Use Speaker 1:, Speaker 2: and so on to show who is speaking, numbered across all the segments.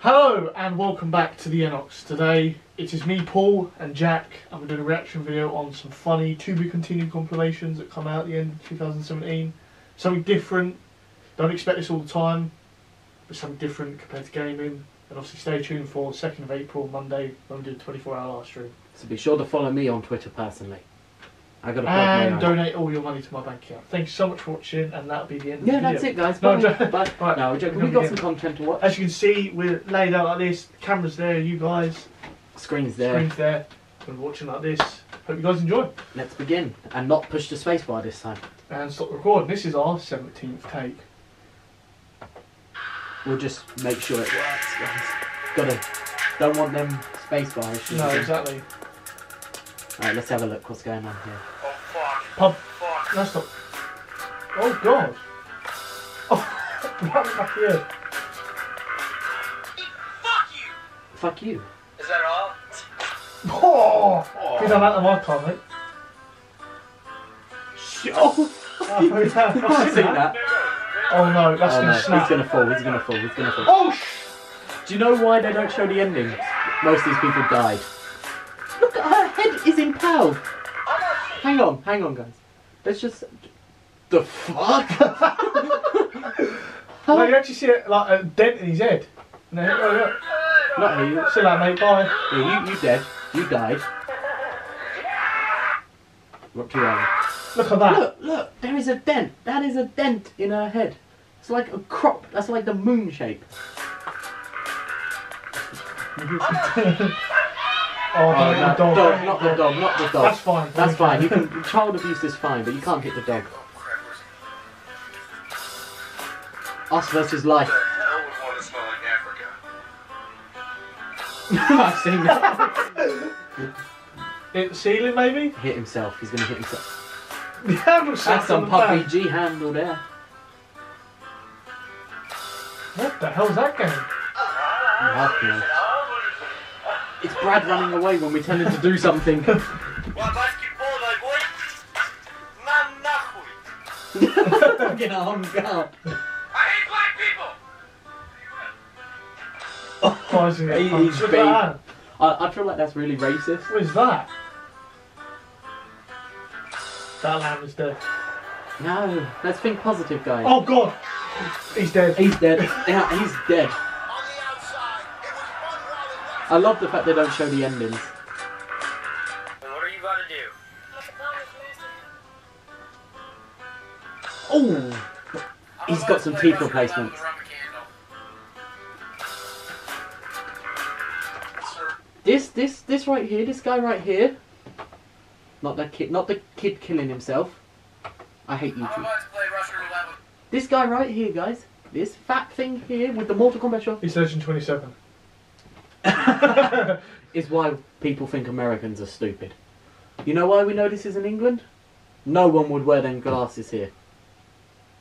Speaker 1: Hello and welcome back to the Yenox. Today it is me, Paul, and Jack, and we're doing a reaction video on some funny to be continued compilations that come out at the end of 2017. Something different. Don't expect this all the time, but something different compared to gaming. And obviously, stay tuned for 2nd of April, Monday, when we do a 24 hour live stream.
Speaker 2: So be sure to follow me on Twitter personally. I got to plug my
Speaker 1: And
Speaker 2: own.
Speaker 1: donate all your money to my bank account. Thank you so much for watching, and that'll be the end of
Speaker 2: Yeah,
Speaker 1: the
Speaker 2: that's
Speaker 1: video.
Speaker 2: it, guys.
Speaker 1: No,
Speaker 2: Bye. Bye.
Speaker 1: Right,
Speaker 2: No, joking.
Speaker 1: we're
Speaker 2: We got some content to watch.
Speaker 1: As you can see, we're laid out like this. The camera's there, you guys.
Speaker 2: Screens there.
Speaker 1: Screen's there. We're watching like this. Hope you guys enjoy.
Speaker 2: Let's begin. And not push the spacebar this time.
Speaker 1: And stop recording. This is our 17th take.
Speaker 2: We'll just make sure it works, guys. Gotta. Don't want them spacebar issues.
Speaker 1: No, exactly.
Speaker 2: Alright, let's have a look. What's going on here?
Speaker 3: Oh fuck.
Speaker 1: Pub.
Speaker 3: Fuck.
Speaker 1: That's not. Oh god. Oh, right back here.
Speaker 3: Fuck you.
Speaker 2: Fuck you.
Speaker 3: Is that all?
Speaker 1: Oh! You done that on my time, mate.
Speaker 2: Oh,
Speaker 1: Oh, yeah.
Speaker 2: I've seen that.
Speaker 1: Oh, oh no, that's
Speaker 2: Oh
Speaker 1: gonna
Speaker 2: no,
Speaker 1: snap.
Speaker 2: he's gonna fall. He's gonna fall. He's gonna fall.
Speaker 1: Oh sh!
Speaker 2: Do you know why they don't show the ending? Most of these people died. Look at her head is impaled. Hang on, hang on, guys. Let's just. The fuck?
Speaker 1: No, you actually see it, like a dent in his head. No, oh, yeah.
Speaker 2: Not you.
Speaker 1: See that, mate. Bye.
Speaker 2: Yeah, you, you dead. You died. What you on?
Speaker 1: Look at that.
Speaker 2: Look, look, there is a dent. That is a dent in her head. It's like a crop. That's like the moon shape.
Speaker 1: Oh,
Speaker 2: Oh,
Speaker 1: no,
Speaker 2: no,
Speaker 1: dog.
Speaker 2: dog, not the dog, not the dog.
Speaker 1: That's fine.
Speaker 2: That's fine. You can child abuse is fine, but you can't hit the dog. Us versus life.
Speaker 3: The hell would want to smell like Africa?
Speaker 2: I've seen that.
Speaker 1: Hit the ceiling, maybe?
Speaker 2: Hit himself. He's gonna hit himself.
Speaker 1: Yeah, looks
Speaker 2: That's some
Speaker 1: on the back.
Speaker 2: puppy G handle there.
Speaker 1: What the hell's that game?
Speaker 2: It's Brad running away when we tell him to do something. Fucking
Speaker 3: arms out.
Speaker 1: Oh, he's
Speaker 2: big. I, I feel like that's really racist.
Speaker 1: What is that? That lamb dead.
Speaker 2: No, let's think positive, guys.
Speaker 1: Oh god! He's dead.
Speaker 2: He's dead. yeah, he's dead. I love the fact they don't show the endings.
Speaker 3: What are you to do?
Speaker 2: Oh, He's got some teeth replacements. this, this, this right here, this guy right here. Not that kid, not the kid killing himself. I hate YouTube. This guy right here, guys. This fat thing here with the Mortal Kombat shot
Speaker 1: He's Legend 27.
Speaker 2: is why people think Americans are stupid. You know why we know this is in England? No one would wear them glasses here.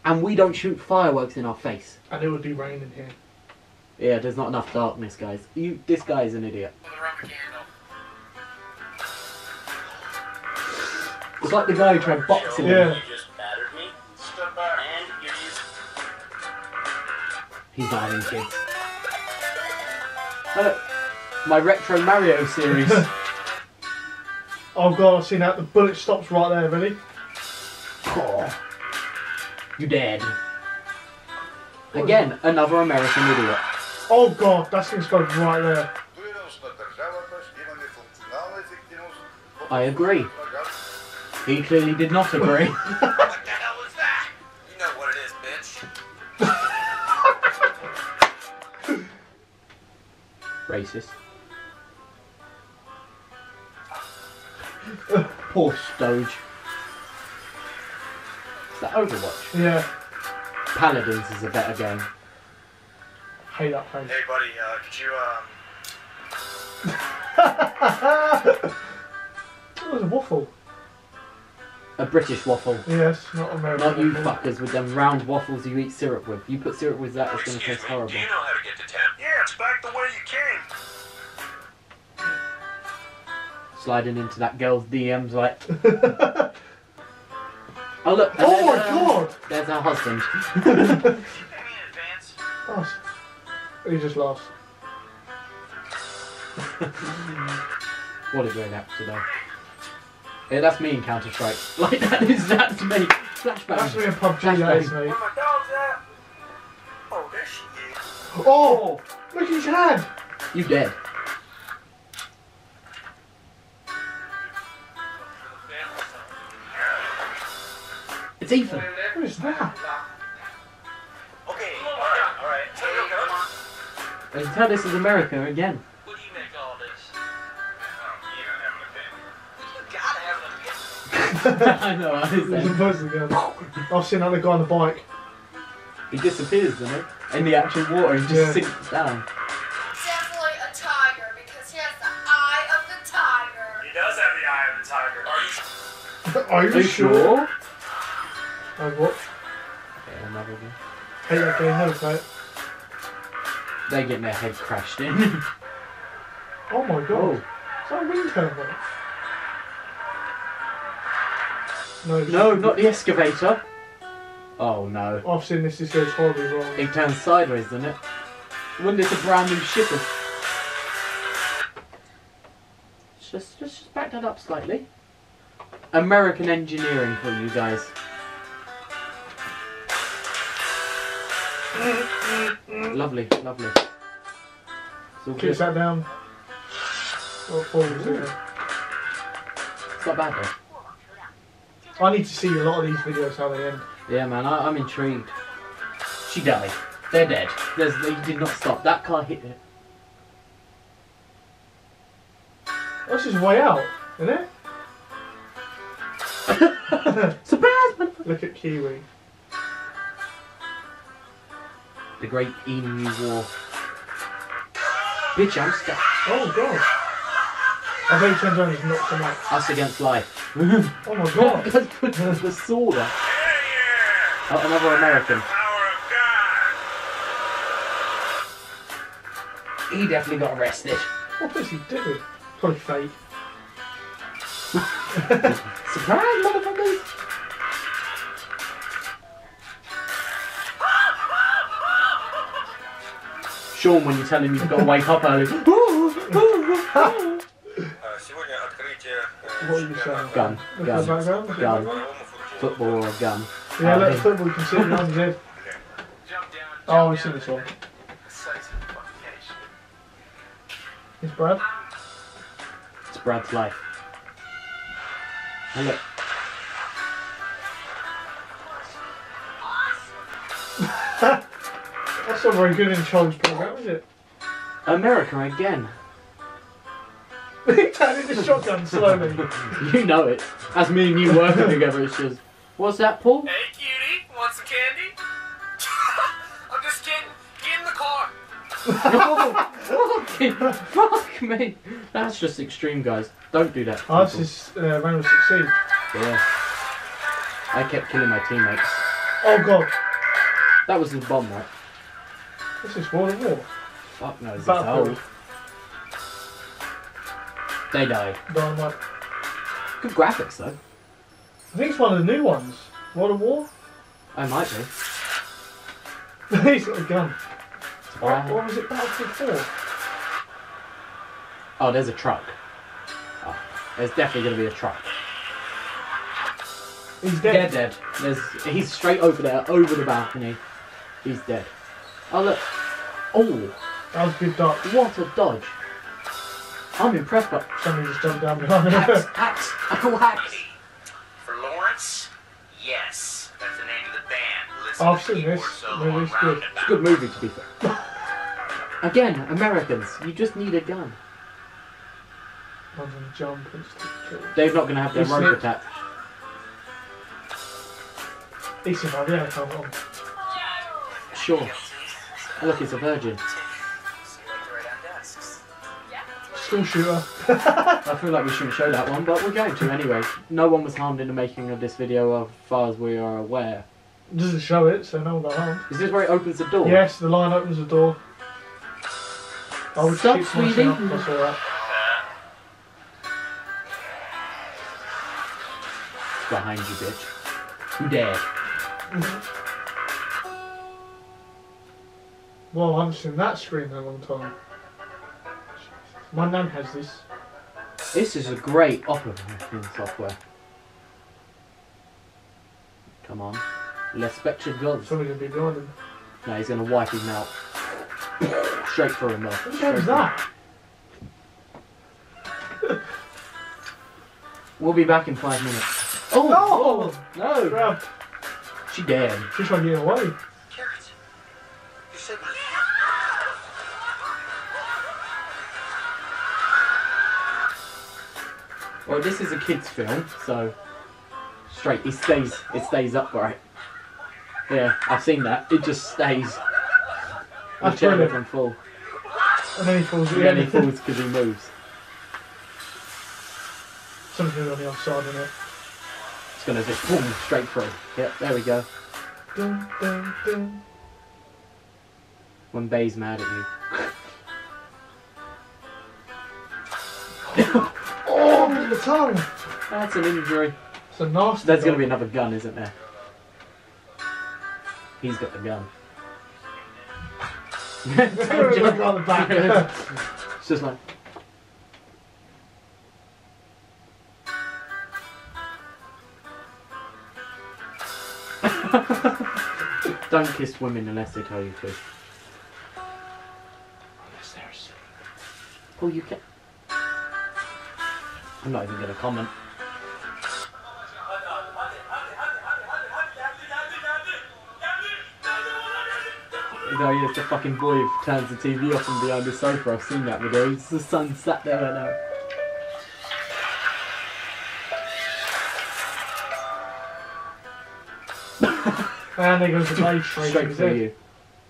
Speaker 2: And we don't shoot fireworks in our face.
Speaker 1: and it would be raining here.
Speaker 2: Yeah, there's not enough darkness, guys. You, this guy is an idiot. It's like the guy who tried boxing.
Speaker 1: Yeah.
Speaker 3: You just battered me. Step back. And you're using.
Speaker 2: He's not having kids. Uh, My retro Mario series.
Speaker 1: Oh god, I've seen that. The bullet stops right there, really.
Speaker 2: oh, you dead. Again, another American idiot.
Speaker 1: Oh god, that thing's going right there.
Speaker 2: I agree. He clearly did not agree.
Speaker 3: What
Speaker 2: Poor Stoge. Is that Overwatch?
Speaker 1: Yeah.
Speaker 2: Paladins is a better game.
Speaker 1: Hate that place.
Speaker 3: Hey, buddy, uh, could you, um,
Speaker 1: It was a waffle.
Speaker 2: A British waffle.
Speaker 1: Yes, not American.
Speaker 2: Not you
Speaker 1: waffle.
Speaker 2: fuckers with them round waffles you eat syrup with. You put syrup with that, it's gonna taste horrible.
Speaker 3: Do you know how to get to town?
Speaker 2: Sliding into that girl's DMs like, oh look.
Speaker 1: Oh my
Speaker 2: um,
Speaker 1: god!
Speaker 2: There's our husband.
Speaker 3: Did you pay me in advance?
Speaker 1: Nice. He just lost.
Speaker 2: What a great actor though. Yeah, that's me in Counter Strike. Like that is that's me. Flashbang.
Speaker 1: That's me in PUBG, that is, mate.
Speaker 3: Where my dog's at? Oh, there she is.
Speaker 1: Oh! Look at his hand!
Speaker 2: You dead. It's Ethan.
Speaker 1: What is that?
Speaker 3: Okay, alright, alright. Hey, come on.
Speaker 2: And tell this is America again.
Speaker 3: What do you make all this? Oh, you don't have an opinion. You gotta have an opinion.
Speaker 2: I know, I
Speaker 1: There's a
Speaker 2: understand.
Speaker 1: person again. I've seen another guy on the bike.
Speaker 2: He disappears, doesn't he? In the actual water, he just
Speaker 1: Yeah.
Speaker 2: sinks down.
Speaker 4: Definitely a tiger because he has the eye of the tiger.
Speaker 3: He does have the eye of the tiger. Are you
Speaker 1: Are you,
Speaker 2: Are you sure?
Speaker 1: Oh, what?
Speaker 2: Yeah, another one.
Speaker 1: Hate that game, never play it.
Speaker 2: They get their head crashed in.
Speaker 1: Oh my god.
Speaker 2: oh.
Speaker 1: Is that a wind turbine? No,
Speaker 2: No, not the excavator. Oh no.
Speaker 1: I've seen this, this goes horribly wrong.
Speaker 2: It turns sideways, doesn't it? Wouldn't it's a brand new ship? Just, just, just back that up slightly. American engineering for you guys. Lovely, lovely. It's all
Speaker 1: Keep
Speaker 2: good.
Speaker 1: that down. Oh, falls there.
Speaker 2: It's not bad though.
Speaker 1: I need to see a lot of these videos how they end.
Speaker 2: Yeah, man, I, I'm intrigued. She died. They're dead. There's, they did not stop. That car hit it.
Speaker 1: That's his way out, isn't it?
Speaker 2: Surprise!
Speaker 1: Look at Kiwi.
Speaker 2: The Great Emu War. Bitch, I'm stuck.
Speaker 1: Oh god. I bet he turns around and just knocks him out.
Speaker 2: Us against life.
Speaker 1: Oh my god.
Speaker 2: Let's put the sword up.
Speaker 3: Hey,
Speaker 2: Oh, another American.
Speaker 3: Power of God.
Speaker 2: He definitely got arrested.
Speaker 1: What is he doing? Probably fake.
Speaker 2: Surprise, Sean when you tell him you've got to wake up early.
Speaker 3: Э,
Speaker 2: gun, gun, gun. Football or gun.
Speaker 1: Yeah, um,
Speaker 2: let's
Speaker 1: football. You can see it around his head. Oh, we've seen this one. It's Brad.
Speaker 2: It's Brad's life. And look. Ha!
Speaker 1: That's not very good in Charles' program, is it?
Speaker 2: America again.
Speaker 1: he turned into shotgun slowly.
Speaker 2: You know it. As me and you working together, it's just. What's that, Paul?
Speaker 3: Hey, cutie, want some candy? I'm just kidding. Get in the car.
Speaker 2: Fucking- Fuck me. That's just extreme, guys. Don't do that.
Speaker 1: This
Speaker 2: people.
Speaker 1: is uh, Rainbow Six Siege.
Speaker 2: Yeah. I kept killing my teammates.
Speaker 1: Oh god.
Speaker 2: That was the bomb, right?
Speaker 1: This is World of War.
Speaker 2: Fuck knows. It's
Speaker 1: Battlefield.
Speaker 2: old. They died.
Speaker 1: Dynamite.
Speaker 2: Good graphics, though.
Speaker 1: I think it's one of the new ones. World of War?
Speaker 2: I might be.
Speaker 1: He's got a gun. Or was it Battlefield 4?
Speaker 2: Oh, there's a truck. Oh, there's definitely going to be a truck.
Speaker 1: He's
Speaker 2: They're
Speaker 1: dead.
Speaker 2: dead. There's, he's straight over there, over the balcony. He's dead. Oh, look. Oh,
Speaker 1: That was a good dodge.
Speaker 2: what a dodge. I'm impressed by...
Speaker 1: Somebody just jumped down behind
Speaker 2: Hacks,
Speaker 1: him.
Speaker 2: hacks, oh, hacks.
Speaker 3: For Lawrence? Yes. That's the name of the band. Listen
Speaker 1: I've seen this.
Speaker 3: keyboard solo
Speaker 1: Maybe
Speaker 3: on
Speaker 1: it's good.
Speaker 2: It's a good movie, to be fair. Again, Americans, you just need a gun.
Speaker 1: Jump and just kill him.
Speaker 2: They're not going to have their
Speaker 1: Is
Speaker 2: rope
Speaker 1: it-
Speaker 2: attack.
Speaker 1: He's in my yeah, come on.
Speaker 2: Sure. Oh, look, it's a virgin.
Speaker 3: So you like to write on desks?
Speaker 1: School shooter.
Speaker 2: I feel like we shouldn't show that one, but we're going to anyway. No one was harmed in the making of this video, as far as we are aware.
Speaker 1: Doesn't show it, so no one got harmed.
Speaker 2: Is this where it opens the door?
Speaker 1: Yes, the line opens the door. I would
Speaker 2: Stop, sweetie.
Speaker 1: myself if I saw that.
Speaker 2: It's behind you, bitch. You dare. Mm-hmm.
Speaker 1: Well, I haven't seen that screen in a long time. My nan has this.
Speaker 2: This is a great operating software. Come on. Let's spectre gods.
Speaker 1: Somebody's gonna be behind him.
Speaker 2: No, he's gonna wipe his mouth. Straight for him though.
Speaker 1: What the hell is that?
Speaker 2: We'll be back in five minutes.
Speaker 1: Oh!
Speaker 2: Oh! No!
Speaker 1: Grab.
Speaker 2: She dead.
Speaker 1: She's trying to get away.
Speaker 3: Carrot. You
Speaker 2: Well, this is a kids' film, so straight. It stays. It stays upright. Yeah, I've seen that. It just stays.
Speaker 1: That's
Speaker 2: Whichever
Speaker 1: brilliant.
Speaker 2: can fall.
Speaker 1: And then he falls at
Speaker 2: And then he falls because he moves.
Speaker 1: Something on the offside, isn't it?
Speaker 2: It's gonna just boom straight through. Yep, there we go.
Speaker 1: Dun, dun, dun.
Speaker 2: When Bay's mad at you.
Speaker 1: Oh, at the tongue!
Speaker 2: That's an injury.
Speaker 1: It's a nasty
Speaker 2: There's gonna be another gun, isn't there? He's got the gun.
Speaker 1: Look on the back.
Speaker 2: it's just like. Don't kiss women unless they tell you to. Oh, you can. I'm not even gonna comment. You know, yes, the fucking boy who turns the TV off from behind the sofa. I've seen that video. It's the son sat there right now.
Speaker 1: And there goes the blade straight,
Speaker 2: Straight
Speaker 1: to
Speaker 2: for you.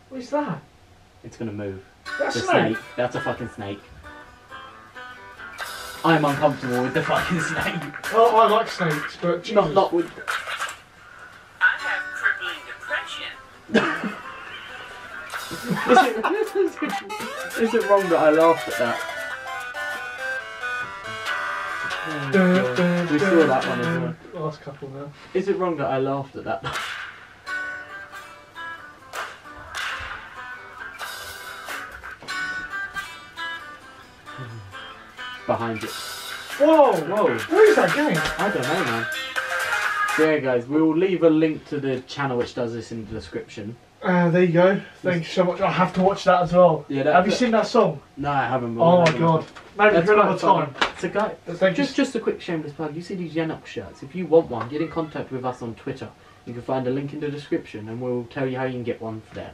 Speaker 1: What is that?
Speaker 2: It's gonna move.
Speaker 1: That's a snake.
Speaker 2: snake. That's a fucking snake. I'm uncomfortable with the fucking snake.
Speaker 1: Oh, I like snakes, but Jesus.
Speaker 2: Not not with.
Speaker 3: I have crippling depression.
Speaker 2: Is it, is it wrong that I laughed at that? Oh,
Speaker 1: Dun,
Speaker 2: God.
Speaker 1: dun,
Speaker 2: we saw that one as well.
Speaker 1: Last couple now.
Speaker 2: Is it wrong that I laughed at that? Behind it.
Speaker 1: Whoa!
Speaker 2: Whoa.
Speaker 1: What is that game?
Speaker 2: I don't know, man. Yeah, guys, we will leave a link to the channel which does this in the description.
Speaker 1: Uh, there you go. Thank you so much. I have to watch that as well.
Speaker 2: Yeah, that-
Speaker 1: have you
Speaker 2: that-
Speaker 1: seen that song?
Speaker 2: No, I haven't.
Speaker 1: Oh my god. Maybe
Speaker 2: That's
Speaker 1: for another time.
Speaker 2: funny. So, guys,
Speaker 1: Thank you.
Speaker 2: just just a quick shameless plug. You see these Yenox shirts? If you want one, get in contact with us on Twitter. You can find a link in the description, and we'll tell you how you can get one for there.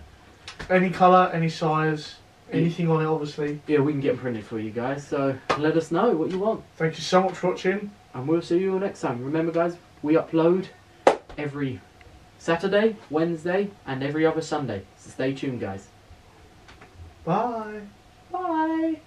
Speaker 1: Any colour, any size, anything on it, obviously.
Speaker 2: Yeah, we can get them printed for you guys. So let us know what you want,
Speaker 1: Thank you so much for watching.
Speaker 2: and we'll see you all next time. Remember, guys, we upload every Saturday, Wednesday, and every other Sunday. So stay tuned, guys.
Speaker 1: Bye.
Speaker 2: Bye.